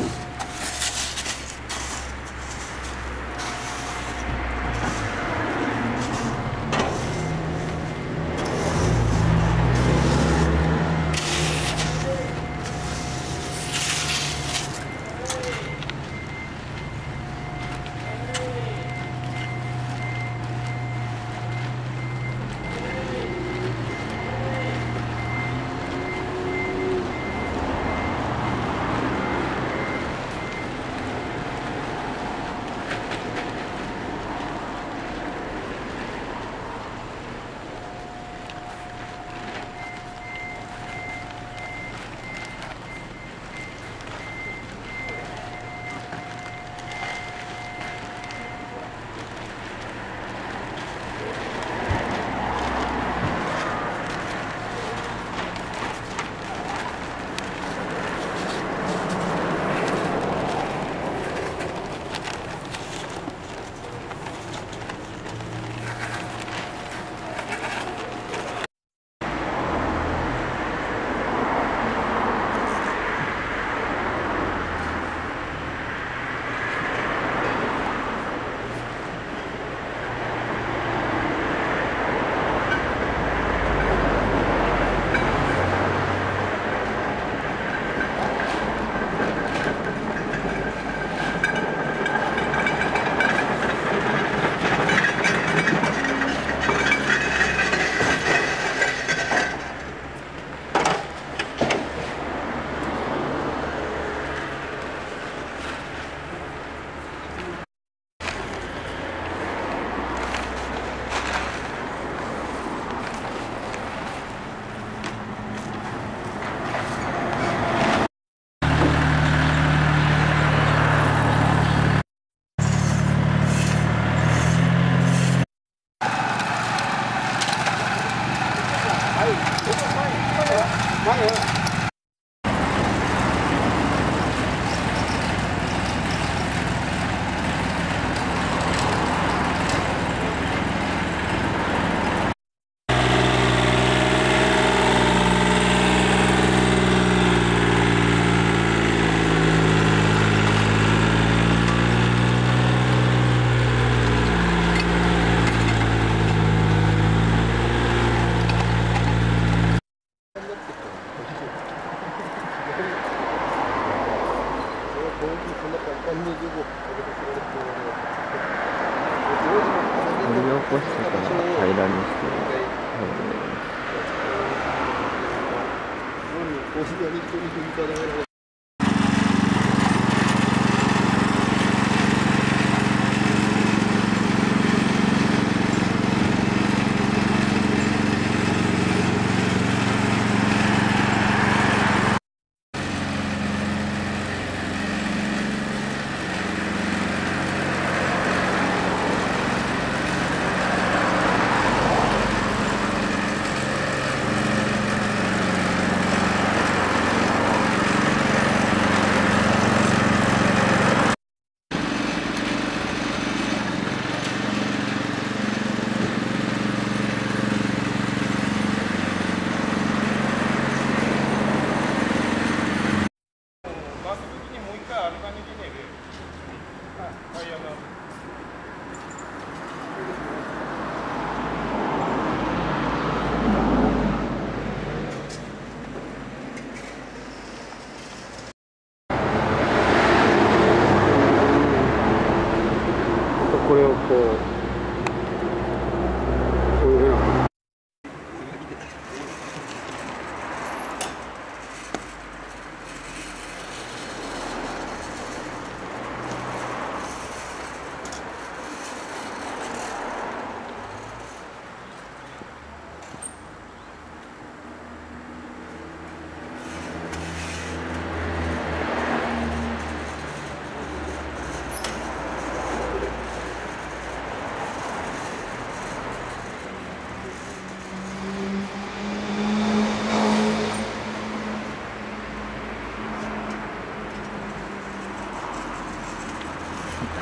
you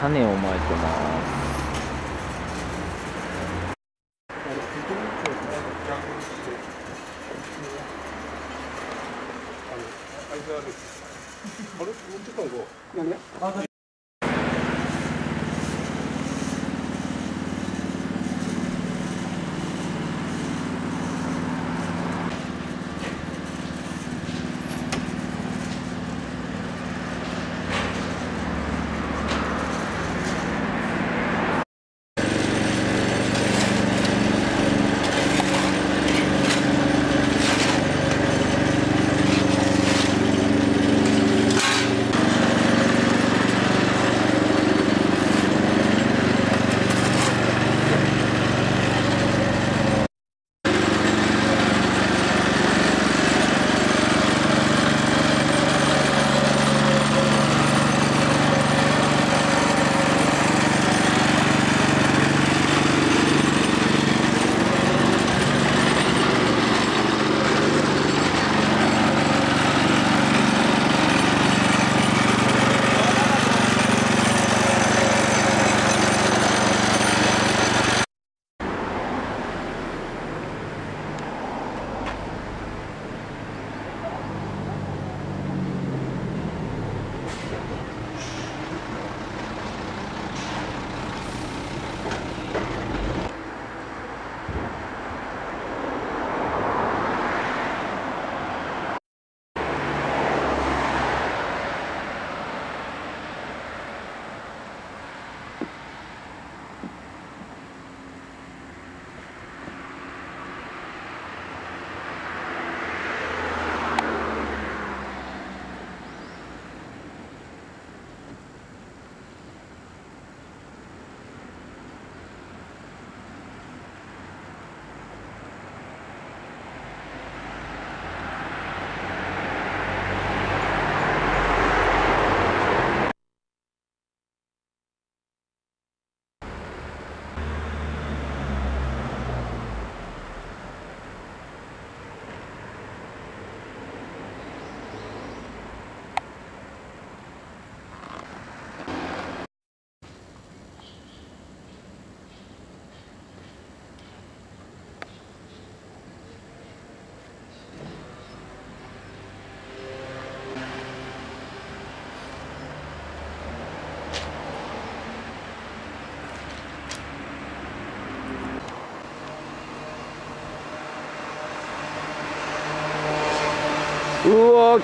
種をまいてます。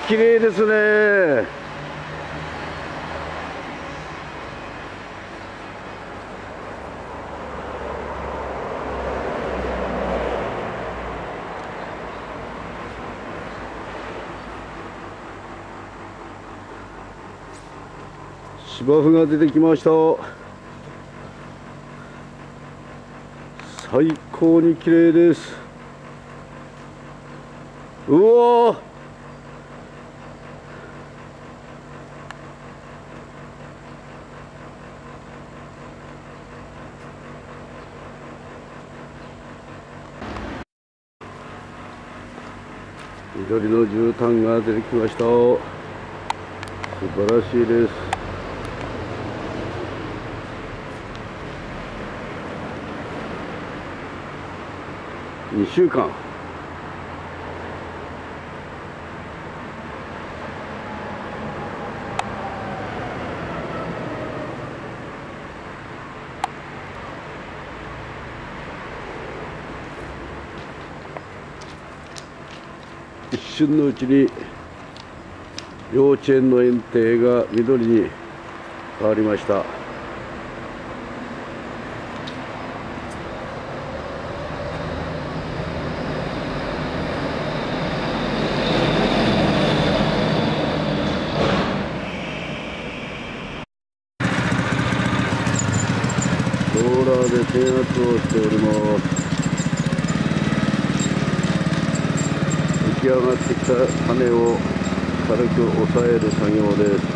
綺麗ですね。芝生が出てきました。最高に綺麗です。うわ緑の絨毯が出てきました。素晴らしいです。2週間。一瞬のうちに幼稚園の園庭が緑に変わりましたローラーで低圧をしております浮き上がってきた羽を軽く押さえる作業です。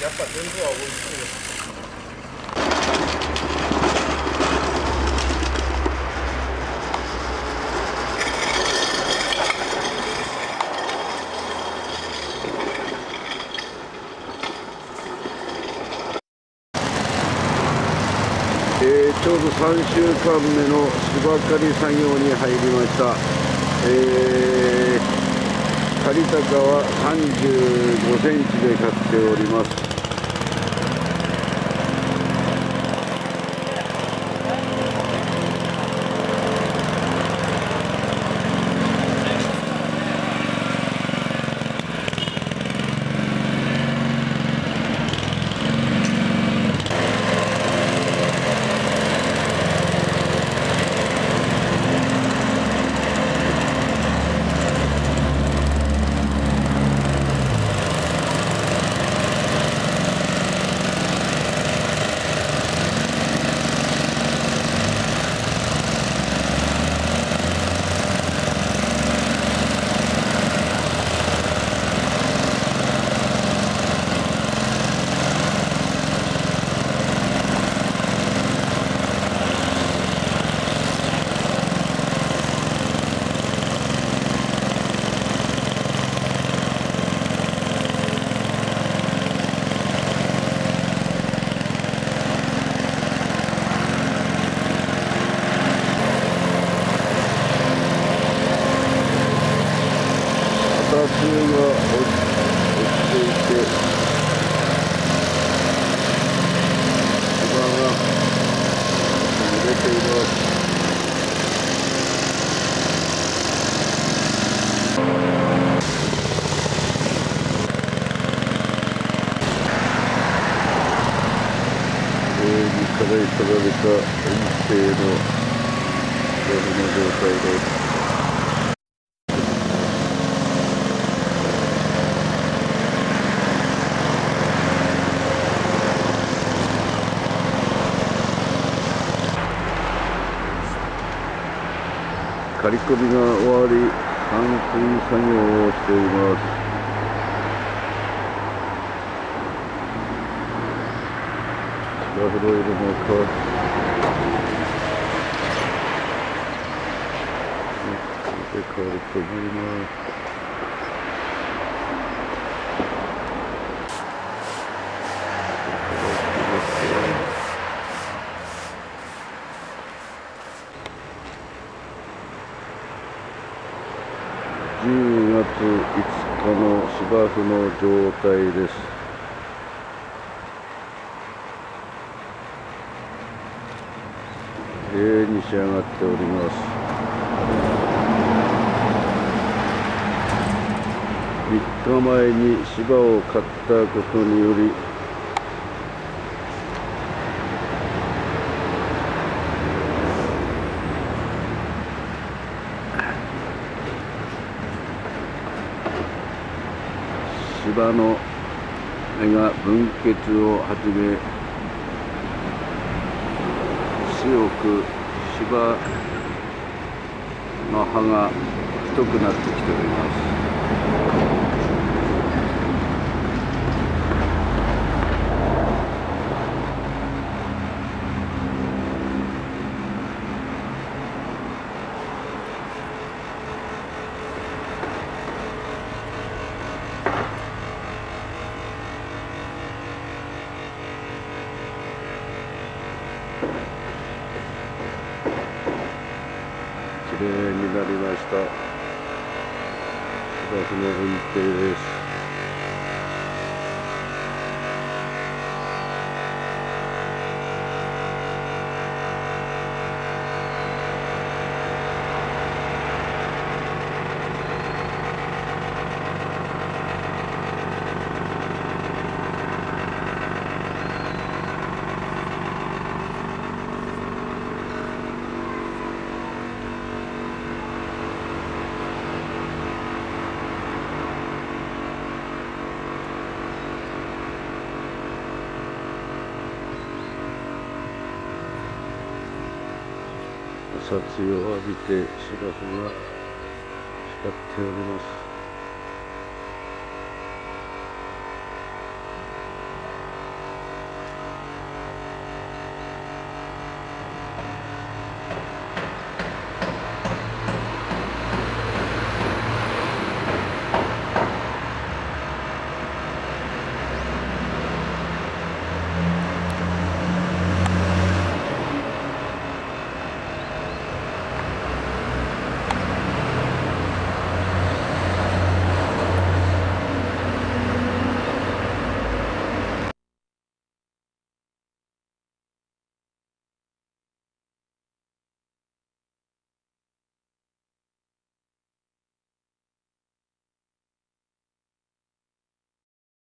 やっぱ全部は多いですえーちょうど3週間目の芝刈り作業に入りました、えー刈り高は35センチで刈っております。遠征の芝生の状態です刈り込みが終わり冠水作業をしています。ラフロイルも変わって変わると思います。10月5日の芝生の状態です。綺麗に仕上がっております。前に芝を刈ったことにより芝の芽が分血を始め強く芝の葉が太くなってきております綺麗になりました芝生の運殺意を浴びて芝生が光っております。